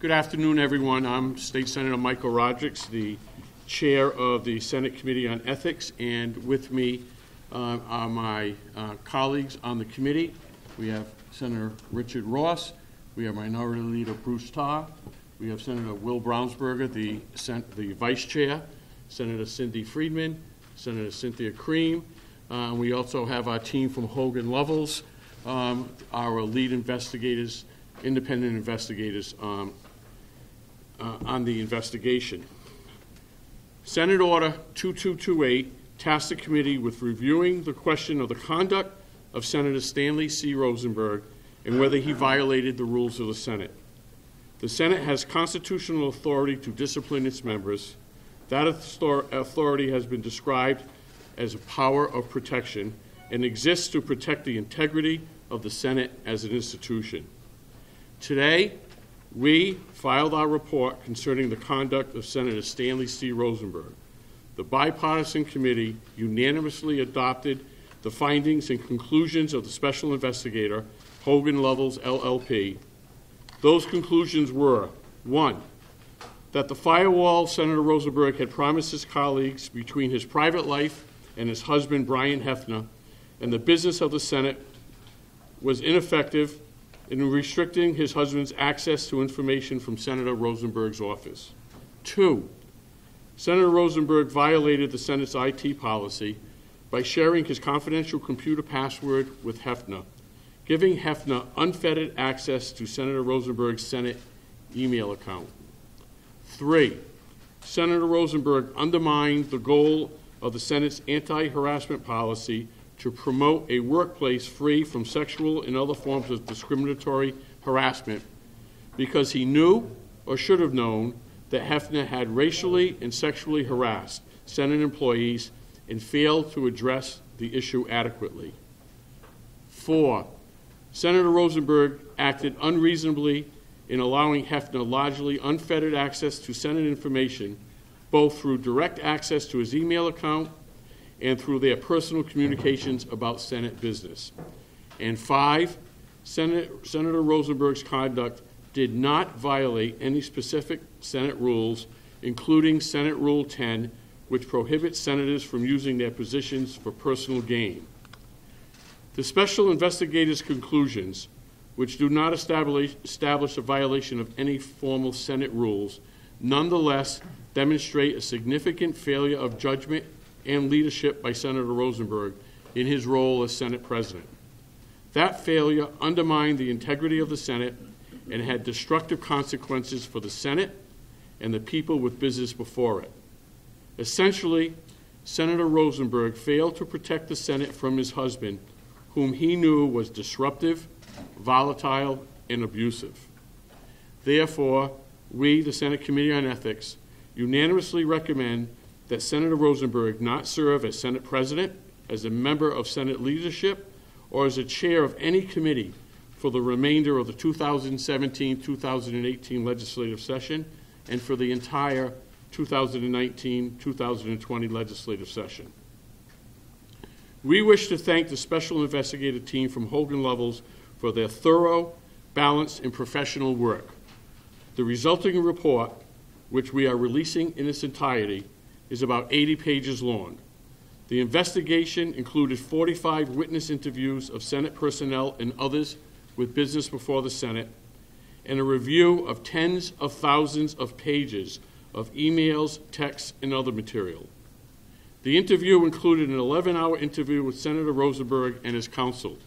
Good afternoon, everyone. I'm State Senator Michael Rodrigues, the Chair of the Senate Committee on Ethics, and with me uh, are my uh, colleagues on the committee. We have Senator Richard Ross, we have Minority Leader Bruce Tarr, we have Senator Will Brownsberger, the, sen- the Vice Chair, Senator Cindy Friedman, Senator Cynthia Creem, uh, we also have our team from Hogan Lovells, um, our lead investigators, independent investigators um, uh, on the investigation. Senate Order 2228 tasked the committee with reviewing the question of the conduct of Senator Stanley C. Rosenberg and whether he violated the rules of the Senate. The Senate has constitutional authority to discipline its members. That authority has been described as a power of protection and exists to protect the integrity of the Senate as an institution. Today, we filed our report concerning the conduct of Senator Stanley C. Rosenberg. The bipartisan committee unanimously adopted the findings and conclusions of the special investigator, Hogan Lovells LLP. Those conclusions were one, that the firewall Senator Rosenberg had promised his colleagues between his private life and his husband, Bryon Hefner, and the business of the Senate was ineffective in restricting his husband's access to information from Senator Rosenberg's office. Two, Senator Rosenberg violated the Senate's IT policy by sharing his confidential computer password with Hefner, giving Hefner unfettered access to Senator Rosenberg's Senate email account. Three, Senator Rosenberg undermined the goal of the Senate's anti harassment policy to promote a workplace free from sexual and other forms of discriminatory harassment because he knew or should have known that Hefner had racially and sexually harassed Senate employees and failed to address the issue adequately. Four, Senator Rosenberg acted unreasonably in allowing Hefner largely unfettered access to Senate information, both through direct access to his email account and through their personal communications about Senate business. And five, Senate, Senator Rosenberg's conduct did not violate any specific Senate rules, including Senate Rule 10, which prohibits senators from using their positions for personal gain. The special investigator's conclusions, which do not establish, establish a violation of any formal Senate rules, nonetheless demonstrate a significant failure of judgment and leadership by Senator Rosenberg in his role as Senate President. That failure undermined the integrity of the Senate and had destructive consequences for the Senate and the people with business before it. Essentially, Senator Rosenberg failed to protect the Senate from his husband, whom he knew was disruptive, volatile, and abusive. Therefore, we, the Senate Committee on Ethics, unanimously recommend that Senator Rosenberg not serve as Senate President, as a member of Senate leadership, or as a chair of any committee for the remainder of the 2017 2018 legislative session and for the entire 2019 2020 legislative session. We wish to thank the special investigative team from Hogan Lovells for their thorough, balanced, and professional work. The resulting report, which we are releasing in its entirety, is about 80 pages long. The investigation included 45 witness interviews of Senate personnel and others with business before the Senate, and a review of tens of thousands of pages of emails, texts, and other material. The interview included an 11 hour interview with Senator Rosenberg and his counsel,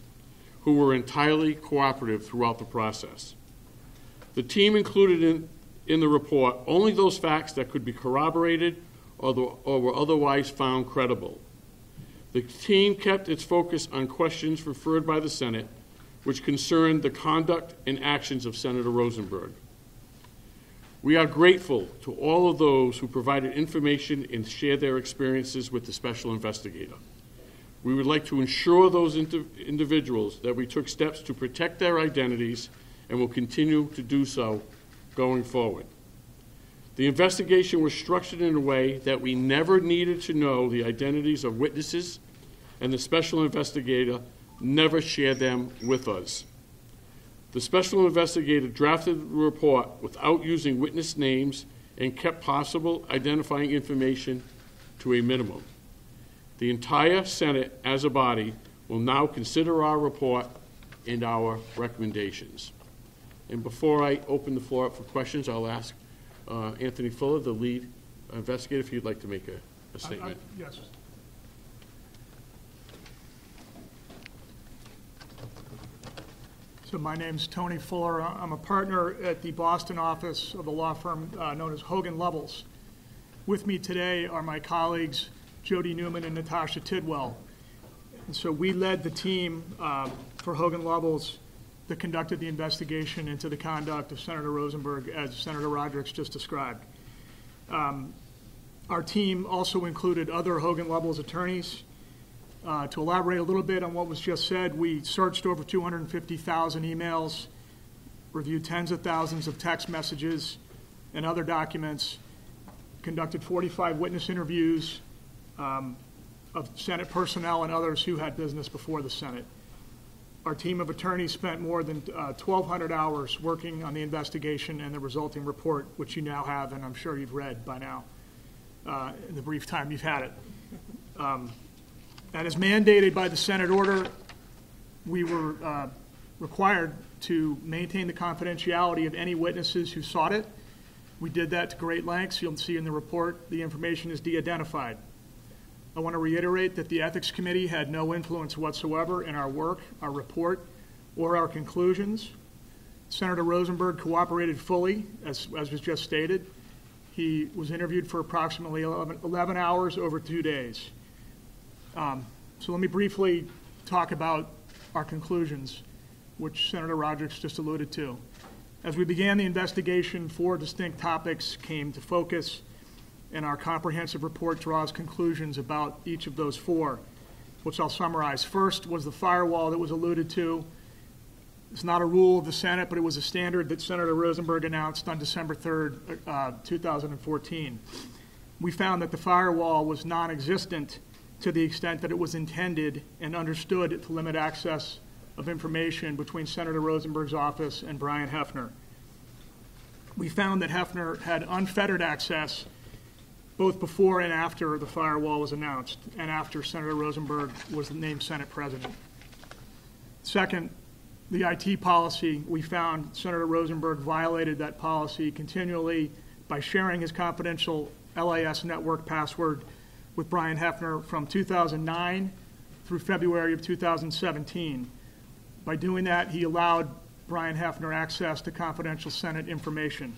who were entirely cooperative throughout the process. The team included in, in the report only those facts that could be corroborated or, the, or were otherwise found credible. The team kept its focus on questions referred by the Senate, which concerned the conduct and actions of Senator Rosenberg. We are grateful to all of those who provided information and shared their experiences with the special investigator. We would like to ensure those indi- individuals that we took steps to protect their identities and will continue to do so going forward. The investigation was structured in a way that we never needed to know the identities of witnesses, and the special investigator never shared them with us. The special investigator drafted the report without using witness names and kept possible identifying information to a minimum. The entire Senate, as a body, will now consider our report and our recommendations. And before I open the floor up for questions, I'll ask uh, Anthony Fuller, the lead investigator, if you'd like to make a statement. Yes. So my name's Tony Fuller. I- I'm a partner at the Boston office of the law firm uh, known as Hogan Lovells. With me today are my colleagues Jody Newman and Natasha Tidwell. And so we led the team um, for Hogan Lovells that conducted the investigation into the conduct of Senator Rosenberg, as Senator Rodrigues just described. Our team also included other Hogan Lovells attorneys. Uh, To elaborate a little bit on what was just said, we searched over 250,000 emails, reviewed tens of thousands of text messages and other documents, conducted 45 witness interviews um, of Senate personnel and others who had business before the Senate. Our team of attorneys spent more than uh, 1,200 hours working on the investigation and the resulting report, which you now have, and I'm sure you've read by now uh, in the brief time you've had it. Um, That is mandated by the Senate order. We were uh, required to maintain the confidentiality of any witnesses who sought it. We did that to great lengths. You'll see in the report, the information is de-identified. I want to reiterate that the Ethics Committee had no influence whatsoever in our work, our report, or our conclusions. Senator Rosenberg cooperated fully, as, as was just stated. He was interviewed for approximately 11, 11 hours over two days. Um, So let me briefly talk about our conclusions, which Senator Rogers just alluded to. As we began the investigation, four distinct topics came to focus, and our comprehensive report draws conclusions about each of those four, which I'll summarize. First was the firewall that was alluded to. It's not a rule of the Senate, but it was a standard that Senator Rosenberg announced on December 3rd, uh, 2014. We found that the firewall was non-existent to the extent that it was intended and understood to limit access of information between Senator Rosenberg's office and Bryon Hefner. We found that Hefner had unfettered access both before and after the firewall was announced and after Senator Rosenberg was named Senate President. Second, the IT policy, we found Senator Rosenberg violated that policy continually by sharing his confidential LAS network password with Bryon Hefner from 2009 through February of 2017. By doing that, he allowed Bryon Hefner access to confidential Senate information.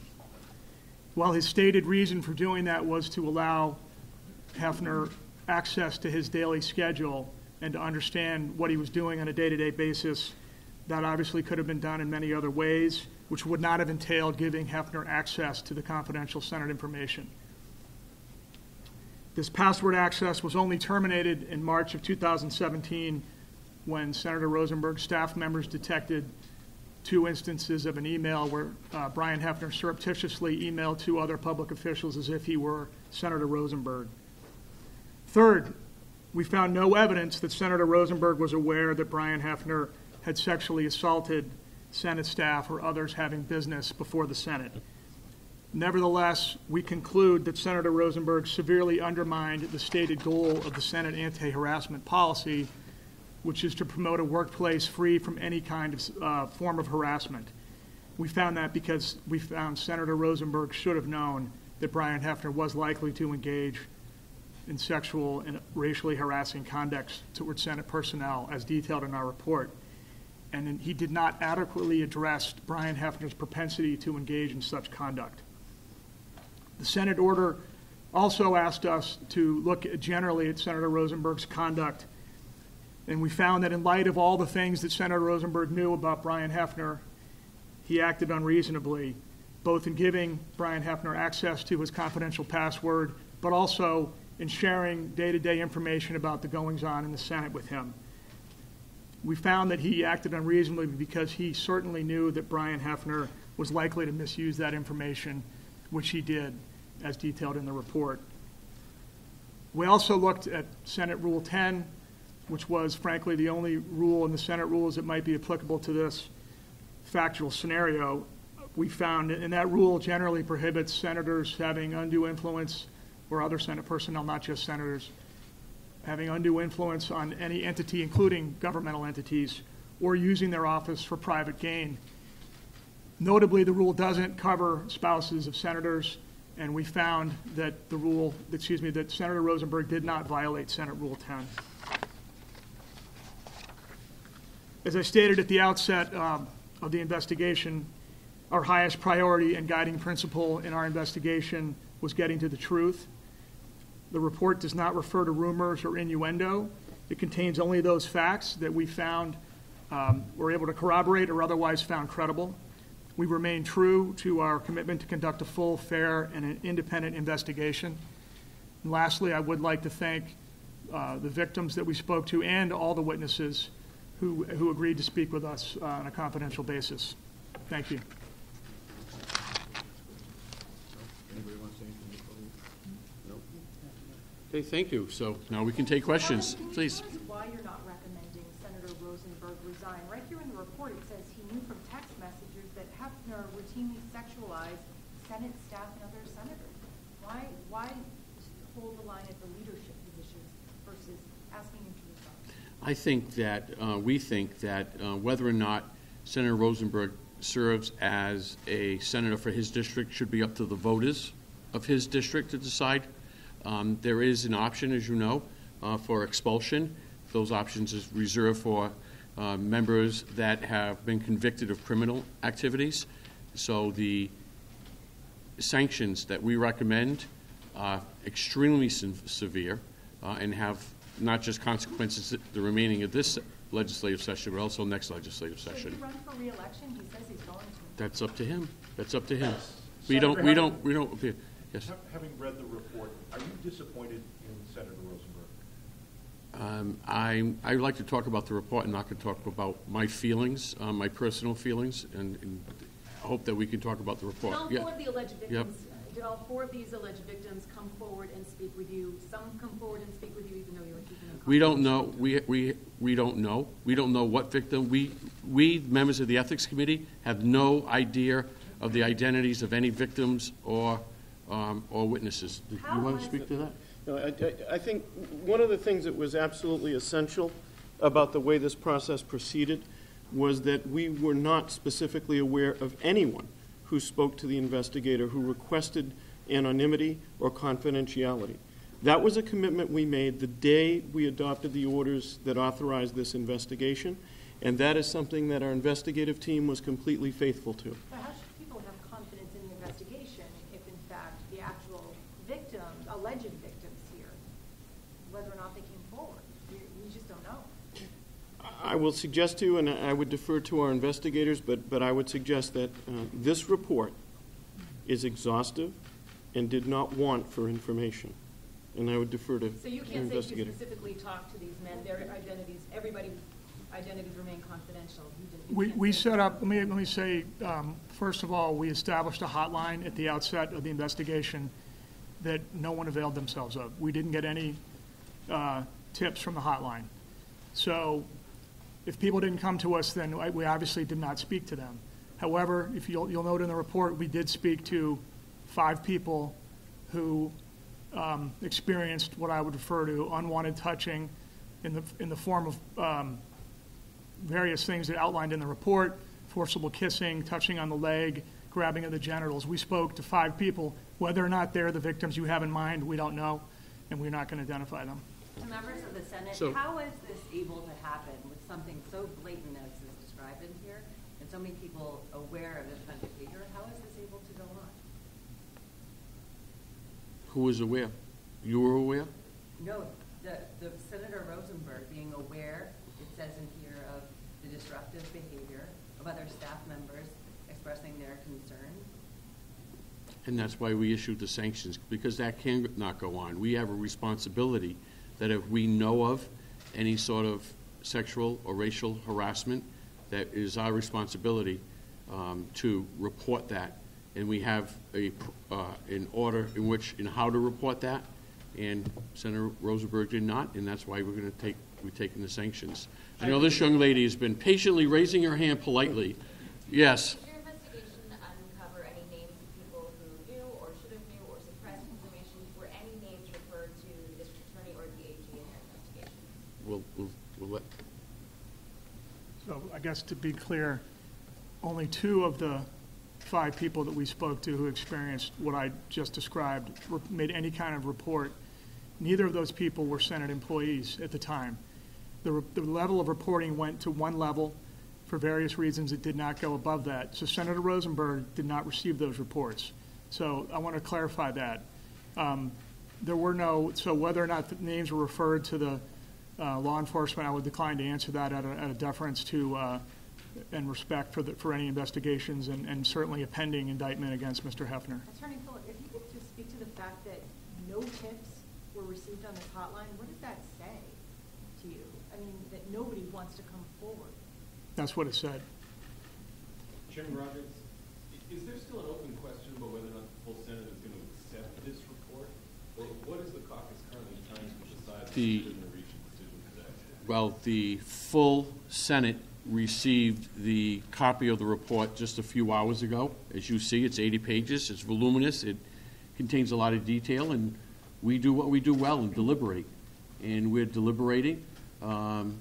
While his stated reason for doing that was to allow Hefner access to his daily schedule and to understand what he was doing on a day-to-day basis, that obviously could have been done in many other ways, which would not have entailed giving Hefner access to the confidential Senate information. This password access was only terminated in March of 2017 when Senator Rosenberg's staff members detected two instances of an email where uh, Bryon Hefner surreptitiously emailed two other public officials as if he were Senator Rosenberg. Third, we found no evidence that Senator Rosenberg was aware that Bryon Hefner had sexually assaulted Senate staff or others having business before the Senate. Nevertheless, we conclude that Senator Rosenberg severely undermined the stated goal of the Senate anti-harassment policy, which is to promote a workplace free from any kind of uh, form of harassment. We found that because we found Senator Rosenberg should have known that Bryon Hefner was likely to engage in sexual and racially harassing conduct toward Senate personnel, as detailed in our report. And he did not adequately address Bryon Hefner's propensity to engage in such conduct. The Senate order also asked us to look generally at Senator Rosenberg's conduct, and we found that in light of all the things that Senator Rosenberg knew about Bryon Hefner, he acted unreasonably, both in giving Bryon Hefner access to his confidential password, but also in sharing day-to-day information about the goings-on in the Senate with him. We found that he acted unreasonably because he certainly knew that Bryon Hefner was likely to misuse that information, which he did, as detailed in the report. We also looked at Senate Rule 10, which was frankly the only rule in the Senate rules that might be applicable to this. factual scenario, we found, and that rule generally prohibits senators having undue influence, or other Senate personnel, not just senators, having undue influence on any entity, including governmental entities, or using their office for private gain. Notably, the rule doesn't cover spouses of senators, and we found that the rule, excuse me, that Senator Rosenberg did not violate Senate Rule 10. As I stated at the outset um, of the investigation, our highest priority and guiding principle in our investigation was getting to the truth. The report does not refer to rumors or innuendo. It contains only those facts that we found, um, were able to corroborate or otherwise found credible. We remain true to our commitment to conduct a full, fair, and an independent investigation. And lastly, I would like to thank uh, the victims that we spoke to and all the witnesses who, who agreed to speak with us uh, on a confidential basis. Thank you. Anybody want to say anything before we- No? Okay, thank you. So now we can take questions, Alan, please. Can you why you're not recommending Senator Rosenberg resign? Right here in the report, it says he knew from text messages that Hefner routinely sexualized Senate staff and other senators. Why, why hold the line at the leadership positions versus asking him to resign? I think that, uh, we think that uh, whether or not Senator Rosenberg serves as a senator for his district should be up to the voters of his district to decide. Um, There is an option, as you know, uh, for expulsion. Those options is reserved for uh, members that have been convicted of criminal activities. So the sanctions that we recommend are extremely se- severe uh, and have not just consequences the remaining of this legislative session, but also next legislative Should he session. run for reelection? He says he's going to. That's up to him. That's up to him. We don't, we don't, we don't, yes. Having read the report, are you disappointed in Senator Rosenberg? Um, I, I'd like to talk about the report and not to talk about my feelings, uh, my personal feelings, and and I hope that we can talk about the Did report. all Yeah. four of the alleged Yep. victims, did all four of these alleged victims come forward and speak with you? Some come forward and speak with you even We don't know, we, we, we don't know. We don't know what victim, we, we, members of the Ethics Committee, have no idea of the identities of any victims or, um, or witnesses. Do you want to speak to that? No, I- I I think one of the things that was absolutely essential about the way this process proceeded was that we were not specifically aware of anyone who spoke to the investigator who requested anonymity or confidentiality. That was a commitment we made the day we adopted the orders that authorized this investigation, and that is something that our investigative team was completely faithful to. But how should people have confidence in the investigation if in fact the actual victims, alleged victims here, whether or not they came forward? We, we just don't know. I will suggest to you, and I would defer to our investigators, but, but I would suggest that uh, this report is exhaustive and did not want for information. And I would defer to So you can't say you investigator. specifically talked to these men, their identities, everybody's identities remain confidential. You didn't- you We, can't we say set up, let me, let me say, um, first of all, we established a hotline at the outset of the investigation that no one availed themselves of. We didn't get any uh, tips from the hotline. So if people didn't come to us, then I- we obviously did not speak to them. However, if you'll, you'll note in the report, we did speak to five people who um, experienced what I would refer to unwanted touching in the, in the form of um, various things that outlined in the report, forcible kissing, touching on the leg, grabbing of the genitals. We spoke to five people. Whether or not they're the victims you have in mind, we don't know, and we're not going to identify them. To members of the Senate, So- how is this able to happen with something so blatant as is described in here, and so many people aware of this kind of behavior? How is this able to go on? Who was aware? You were aware? No, the, the Senator Rosenberg being aware, it says in here, of the disruptive behavior of other staff members expressing their concern. And that's why we issued the sanctions, because that can not go on. We have a responsibility that if we know of any sort of sexual or racial harassment, that is our responsibility um, to report that. And we have a, uh, an order in which, in how to report that, and Senator Rosenberg did not, and that's why we're going to take, we're taking the sanctions. I know this young lady has been patiently raising her hand politely Yes. Did your investigation uncover any names of people who knew or should have knew or suppressed information? Were any names referred to the district attorney or the AG in their investigation? We'll, we'll, we'll let, So I guess to be clear, only two of the five people that we spoke to who experienced what I just described made any kind of report. Neither of those people were Senate employees at the time. The, the level of reporting went to one level. For various reasons, it did not go above that. So Senator Rosenberg did not receive those reports. So I want to clarify that. Um, There were no, so whether or not the names were referred to the uh, law enforcement, I would decline to answer that at a deference to, uh, and respect for the, for any investigations and, and certainly a pending indictment against Mr. Hefner. Attorney Phillip, if you could just speak to the fact that no tips were received on this hotline, what does that say to you? I mean, that nobody wants to come forward. That's what it said. Chairman Rogers, is there still an open question about whether or not the full Senate is going to accept this report? Or what is the caucus currently trying to decide? The- They're going to reach a decision today? well, the full Senate received the copy of the report just a few hours ago. As you see, it's 80 pages, it's voluminous, it contains a lot of detail, and we do what we do well and deliberate. And we're deliberating, um,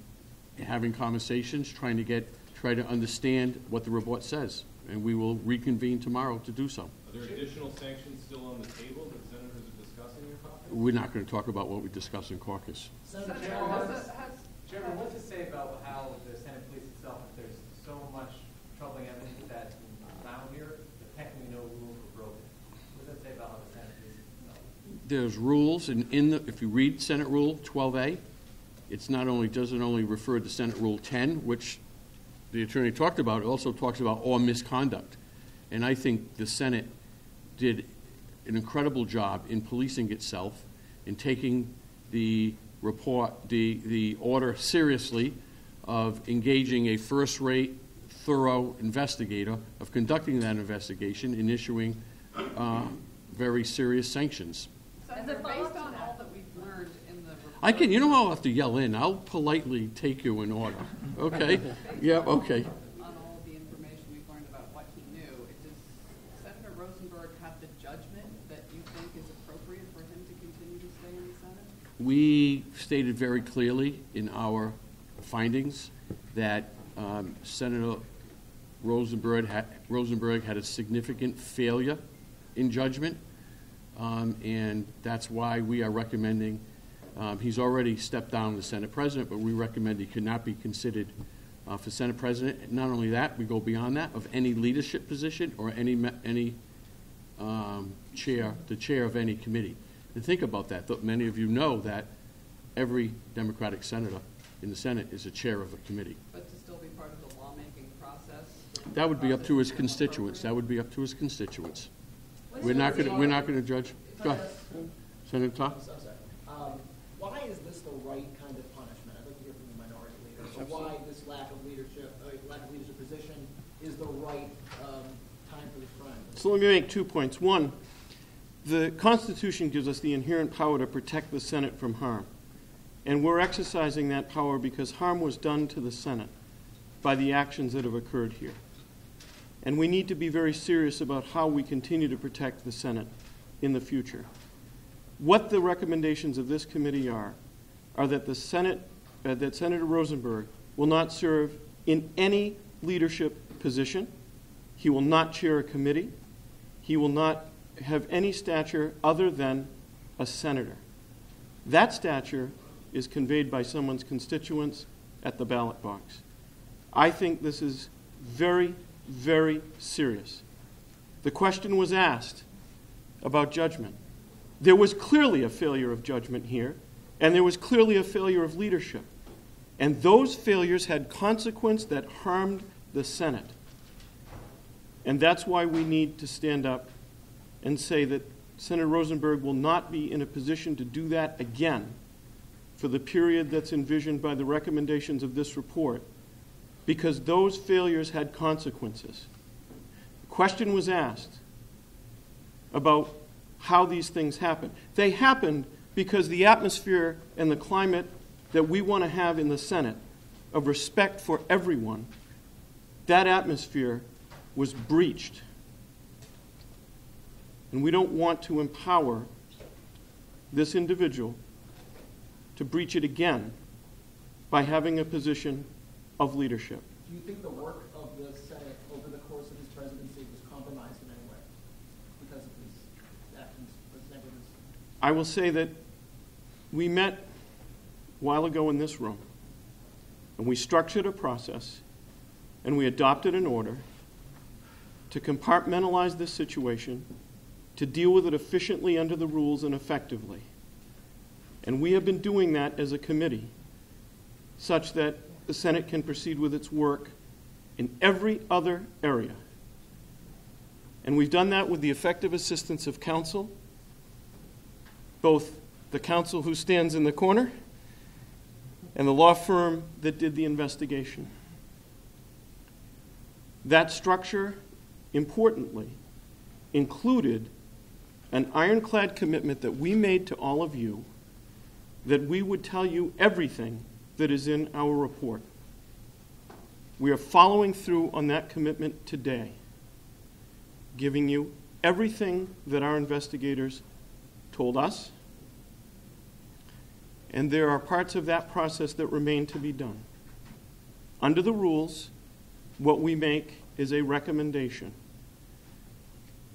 having conversations, trying to get, try to understand what the report says. And we will reconvene tomorrow to do so. Are there additional sanctions still on the table that senators are discussing in caucus? We're not going to talk about what we discuss in caucus. Senator Chairman, what's to- Chairman, what to say about how the Senate police itself, if there's so much troubling evidence that's been found here, that technically no rules were broken? What does that say about how the Senate police itself? There's rules, and in the, if you read Senate Rule 12A, it's not only, doesn't only refer to Senate Rule 10, which the attorney talked about, it also talks about all misconduct. And I think the Senate did an incredible job in policing itself, in taking the report, the, the order seriously of engaging a first-rate, thorough investigator, of conducting that investigation and issuing uh, very serious sanctions. Senator, based on all that we've learned in the report. I can, you know how I'll have to yell in, I'll politely take you in order, okay? Yeah, okay. On all the information we've learned about what he knew, does Senator Rosenberg have the judgment that you think is appropriate for him to continue to stay in the Senate? We stated very clearly in our findings that um, Senator Rosenberg had, Rosenberg had a significant failure in judgment, um, and that's why we are recommending, um, he's already stepped down as Senate President, but we recommend he cannot be considered uh, for Senate President. Not only that, we go beyond that, of any leadership position or any, any um, chair, the chair of any committee. And think about that. Th- Many of you know that every Democratic senator in the Senate is a chair of a committee. But to still be part of the lawmaking process? That would be up to his constituents. That would be up to his constituents. We're not going to, we're not going to judge. Go ahead. Senator Todd? Um, Why is this the right kind of punishment? I'd like to hear from the minority leader. So why this lack of leadership, uh, lack of leadership position is the right um, time for this crime? So let me make two points. One, the Constitution gives us the inherent power to protect the Senate from harm. And we're exercising that power because harm was done to the Senate by the actions that have occurred here. And we need to be very serious about how we continue to protect the Senate in the future. What the recommendations of this committee are, are that the Senate, uh, that Senator Rosenberg will not serve in any leadership position. He will not chair a committee. He will not have any stature other than a senator. That stature is conveyed by someone's constituents at the ballot box. I think this is very, very serious. The question was asked about judgment. There was clearly a failure of judgment here, and there was clearly a failure of leadership. And those failures had consequence that harmed the Senate. And that's why we need to stand up and say that Senator Rosenberg will not be in a position to do that again for the period that's envisioned by the recommendations of this report, because those failures had consequences. The question was asked about how these things happen. They happened because the atmosphere and the climate that we want to have in the Senate of respect for everyone, that atmosphere was breached. And we don't want to empower this individual to breach it again by having a position of leadership. Do you think the work of the Senate over the course of his presidency was compromised in any way because of his actions, his negligence? I will say that we met a while ago in this room, and we structured a process, and we adopted an order to compartmentalize this situation, to deal with it efficiently under the rules and effectively. And we have been doing that as a committee, such that the Senate can proceed with its work in every other area. And we've done that with the effective assistance of counsel, both the counsel who stands in the corner and the law firm that did the investigation. That structure, importantly, included an ironclad commitment that we made to all of you that we would tell you everything that is in our report. We are following through on that commitment today, giving you everything that our investigators told us. And there are parts of that process that remain to be done. Under the rules, what we make is a recommendation.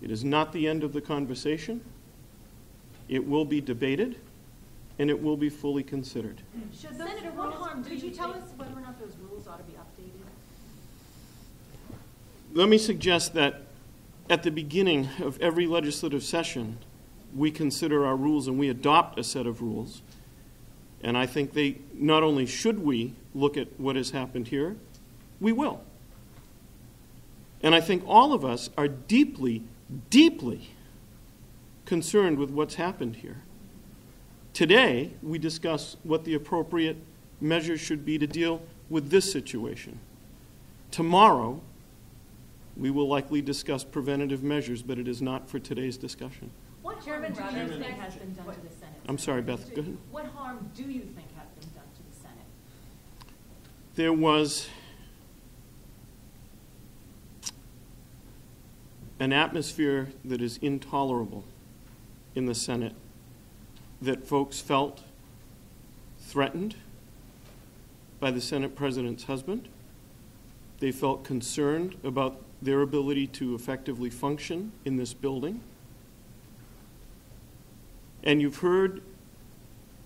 It is not the end of the conversation. It will be debated, and it will be fully considered. Should those Senator, what rules- harm do Could you you tell us whether or not those rules ought to be updated? Let me suggest that at the beginning of every legislative session, we consider our rules and we adopt a set of rules. And I think they, not only should we look at what has happened here, we will. And I think all of us are deeply, deeply concerned with what's happened here. Today, we discuss what the appropriate measures should be to deal with this situation. Tomorrow, we will likely discuss preventative measures, but it is not for today's discussion. What harm Chairman do you think has been done to the Senate? I'm sorry, Beth, go ahead. What harm do you think has been done to the Senate? There was an atmosphere that is intolerable in the Senate that folks felt threatened by the Senate president's husband. They felt concerned about their ability to effectively function in this building. And you've heard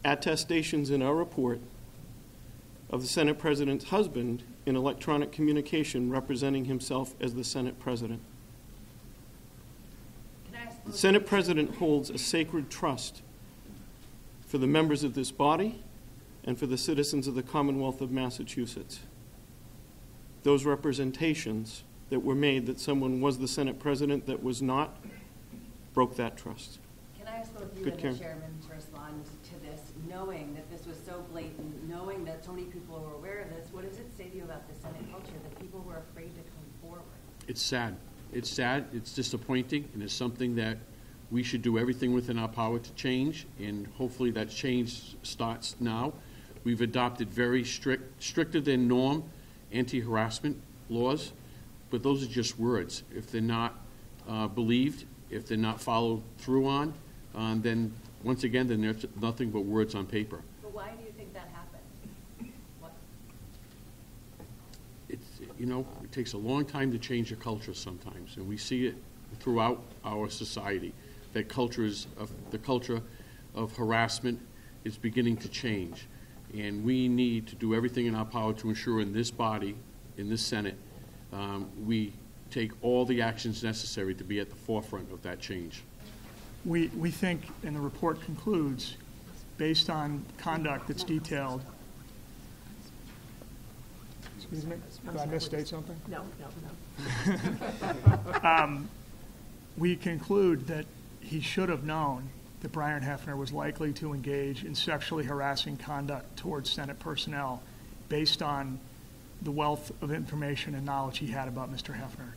attestations in our report of the Senate president's husband in electronic communication representing himself as the Senate president. Can I ask The Senate president holds a sacred trust for the members of this body and for the citizens of the Commonwealth of Massachusetts. Those representations that were made that someone was the Senate president that was not broke that trust. Can I ask both you Good, and Karen. the chairman to respond to this, knowing that this was so blatant, knowing that so many people were aware of this? What does it say to you about the Senate culture, that people were afraid to come forward? It's sad. It's sad, it's disappointing, and it's something that we should do everything within our power to change, and hopefully that change starts now. We've adopted very strict, stricter than norm anti-harassment laws, but those are just words. If they're not uh, believed, if they're not followed through on, um, then, once again, then there's nothing but words on paper. But why do you think that happened? What, it's, you know, it takes a long time to change a culture sometimes, and we see it throughout our society. That culture is, of, the culture of harassment is beginning to change. And we need to do everything in our power to ensure in this body, in this Senate, um, we take all the actions necessary to be at the forefront of that change. We, we think, and the report concludes, based on conduct that's detailed. Excuse me, did I misstate something? No, no, no. Um, We conclude that he should have known that Bryon Hefner was likely to engage in sexually harassing conduct towards Senate personnel based on the wealth of information and knowledge he had about Mr. Hefner.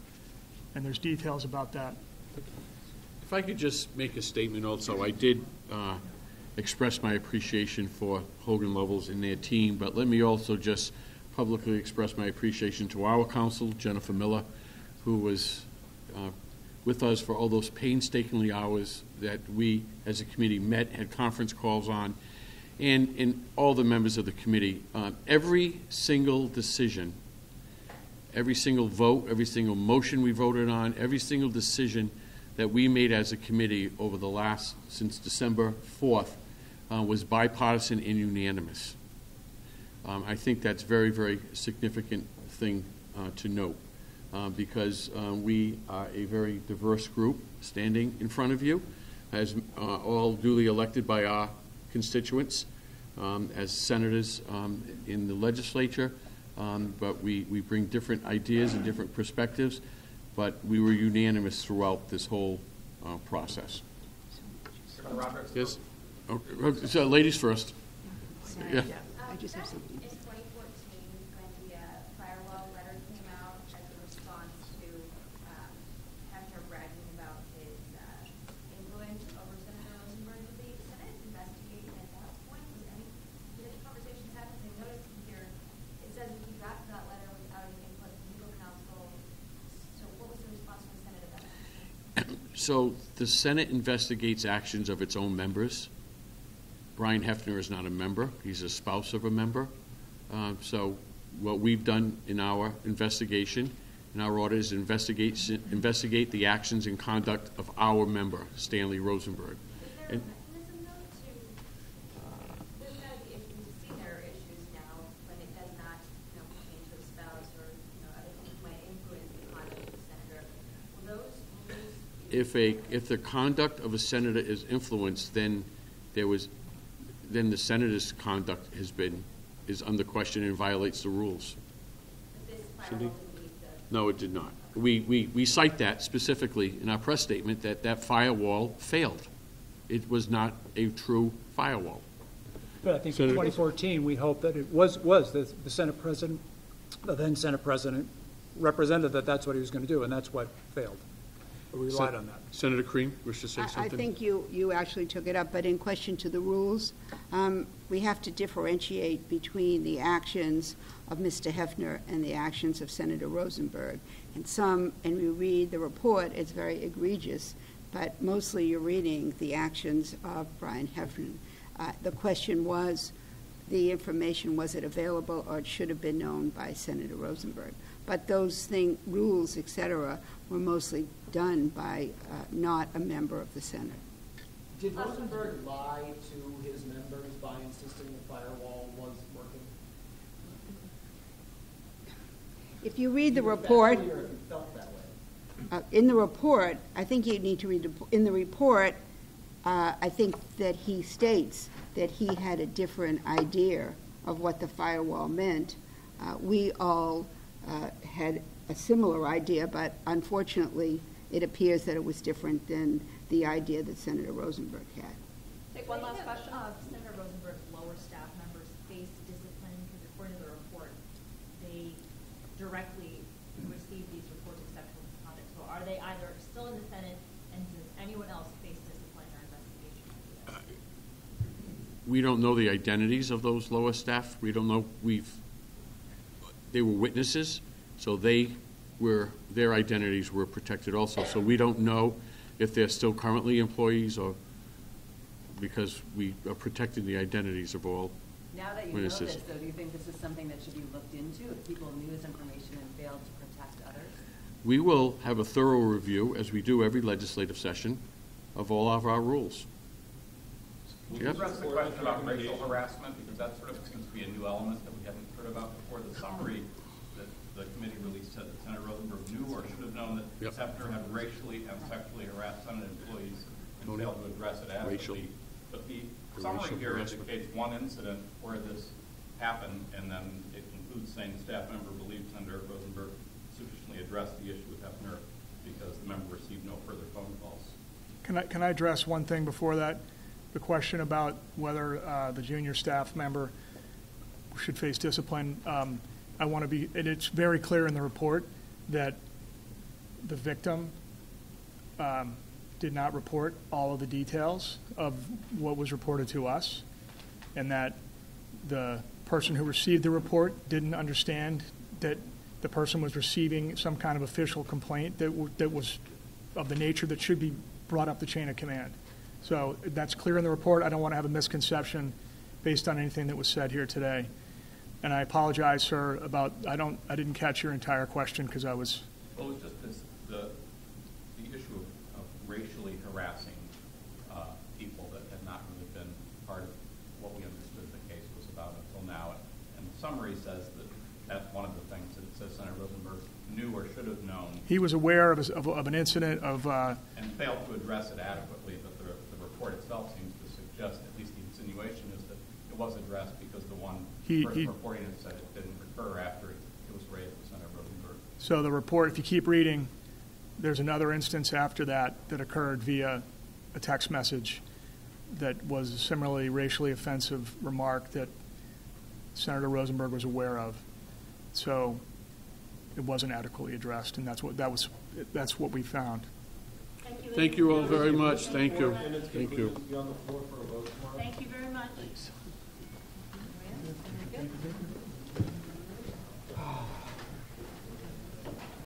And there's details about that If I could just make a statement also, I did uh, express my appreciation for Hogan Lovells and their team, but let me also just publicly express my appreciation to our counsel, Jennifer Miller, who was uh, with us for all those painstakingly hours that we, as a committee, met, had conference calls on, and, and all the members of the committee. Uh, Every single decision, every single vote, every single motion we voted on, every single decision that we made as a committee over the last, since December 4th, uh, was bipartisan and unanimous. Um, I think that's very, very significant thing uh, to note, uh, because uh, we are a very diverse group standing in front of you, as uh, all duly elected by our constituents, um, as senators um, in the legislature, um, but we, we bring different ideas and different perspectives, but we were unanimous throughout this whole uh, process. Chairman Roberts? Yes? Okay, So, ladies first. Yeah. I just have something. In 2014, when the uh, firewall letter came out as a response to um, Hefner bragging about his uh, influence over Senator Rosenberg, did the Senate investigate at that point? Was any, did any conversations happen? I noticed here, it says that he got that letter without any input from legal counsel. So what was the response from the Senate about that? So the Senate investigates actions of its own members. Bryon Hefner is not a member, he's a spouse of a member. Uh, So what we've done in our investigation, in our order is investigate, investigate the actions and conduct of our member, Stanley Rosenberg. Is there a And- mechanism though to, there's gotta be, if you see there are issues now when it does not, you know, pertain to a spouse or, you know, other things might influence the conduct of the senator. Will those rules? be- If a, if the conduct of a senator is influenced, then there was, then the senator's conduct has been, is under question and violates the rules. This Cindy? firewall didn't meet the, No, it did not. We, we, we cite that specifically in our press statement, that that firewall failed. It was not a true firewall. But I think in 2014, we hope that it was, was the the Senate President, the then Senate President, represented that that's what he was going to do, and that's what failed. We relied on that. Senator Creem, wish to say I- something? I think you, you actually took it up, but in question to the rules, um, we have to differentiate between the actions of Mr. Hefner and the actions of Senator Rosenberg. And some, and we read the report, it's very egregious, but mostly you're reading the actions of Bryon Hefner. Uh, The question was, the information, was it available or it should have been known by Senator Rosenberg? But those thing, rules, et cetera, were mostly done by uh, not a member of the Senate. Did Rosenberg lie to his members by insisting the firewall was working? If you read the Either if that's report, clear or if you felt that way. uh, in the report, I think you need to read, the- in the report, uh, I think that he states that he had a different idea of what the firewall meant. Uh, We all uh, had a similar idea, but unfortunately, it appears that it was different than the idea that Senator Rosenberg had. Take one last question. uh, Senator Rosenberg's lower staff members face discipline because according to the report, they directly receive these reports of sexual misconduct. So are they either still in the Senate and does anyone else face discipline or investigation? Uh, We don't know the identities of those lower staff. We don't know, we've, they were witnesses, so they were, their identities were protected also. So we don't know if they're still currently employees or, because we are protecting the identities of all Now that you know this, witnesses. though, do you think this is something that should be looked into if people knew this information and failed to protect others? We will have a thorough review, as we do every legislative session, of all of our rules. Can you Yep. address the question about racial harassment, because that sort of seems to be a new element that we haven't heard about before. The summary that the committee released said that Senator Rosenberg knew or should have known that Yep. Hefner had racially and sexually harassed Senate employees and Tony? failed to address it Racial. adequately. But the The summary here harassment. indicates one incident where this happened, and then it includes saying the staff member believed Senator Rosenberg sufficiently addressed the issue with Hefner because the member received no further phone calls. Can I, can I address one thing before that? The question about whether uh, the junior staff member should face discipline. Um, I want to be, and it's very clear in the report that the victim um, did not report all of the details of what was reported to us, and that the person who received the report didn't understand that the person was receiving some kind of official complaint that, w- that was of the nature that should be brought up the chain of command. So that's clear in the report. I don't want to have a misconception based on anything that was said here today. And I apologize, sir, about, I don't, I didn't catch your entire question because I was, Well, it's just this, the, the issue of- of racially harassing uh, people that had not really been part of what we understood the case was about until now. And the summary says that that's one of the things that it says Senator Rosenberg knew or should have known he was aware of, of, of an incident of, uh, and failed to address it adequately, but the, the report itself seems to suggest, at least the insinuation is that it was addressed because the one He- person he- reporting it said it didn't recur after it was raised with Senator Rosenberg. So the report, if you keep reading, there's another instance after that that occurred via a text message that was a similarly racially offensive remark that Senator Rosenberg was aware of. So it wasn't adequately addressed, and that's what, that was, that's what we found. Thank you all very much, thank you, thank you. Thank you.